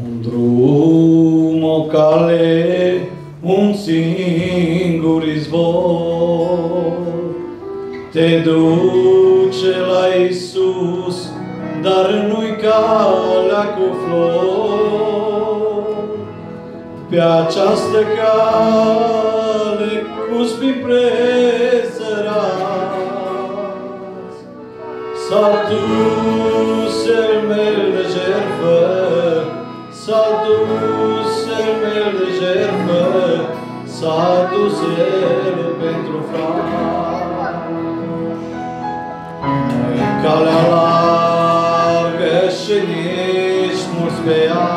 Un drum, o cale, un singur izvor te duce la Isus, dar nu-i calea cu flori. Pe această cale cu spini presărați, s-a dus s-a dus el pentru frați. Noi calea largă și nici mulți pe ea,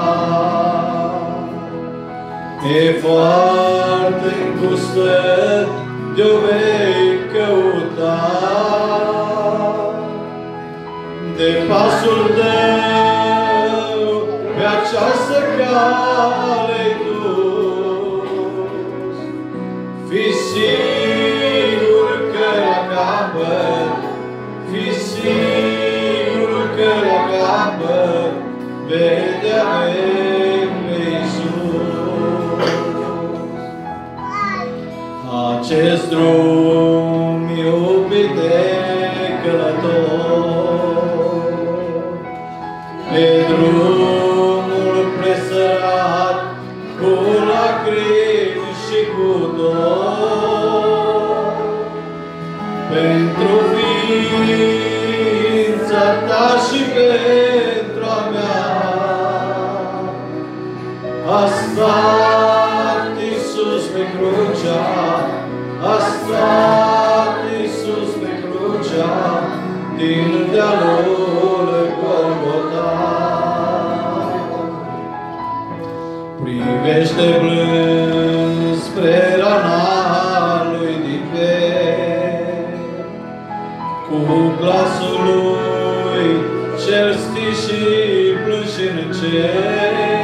E foarte îngustă, de-o vei căuta. De pasul tău pe această cale vedea pe Iisus. Acest drum iubit de călător, pe drumul presărat cu lacrimi și cu dor, pentru ființa ta și pentru a stat Iisus pe crucea, a stat Iisus pe crucea, din dealul Golgota. Privește blând spre rana lui din pe, cu glasul lui cel stii și plângi în cer.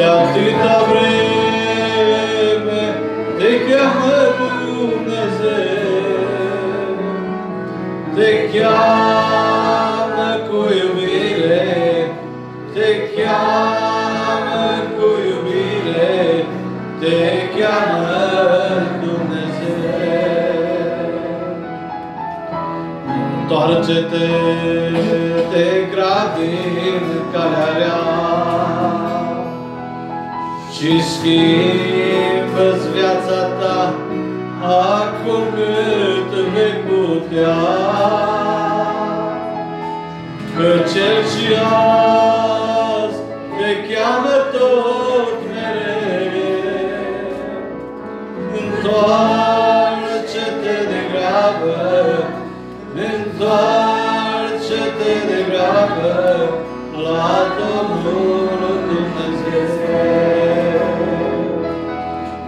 De atâta vreme te cheamă Dumnezeu, te cheamă cu iubire, te cheamă cu iubire, te cheamă Dumnezeu. Întoarce-te, te din calea rea și schimbă-ți viața ta acum cât vei putea. Că cel ce azi te cheamă tot mereu, întoarce-te de grabă, întoarce-te de grabă la Domnul Dumnezeu.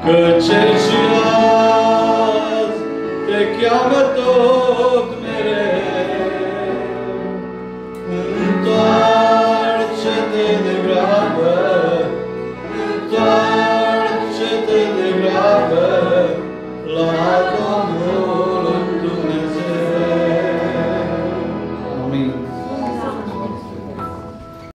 Că cel ce azi te cheamă tot mereu, întoarce-te de grabă, întoarce-te de grabă la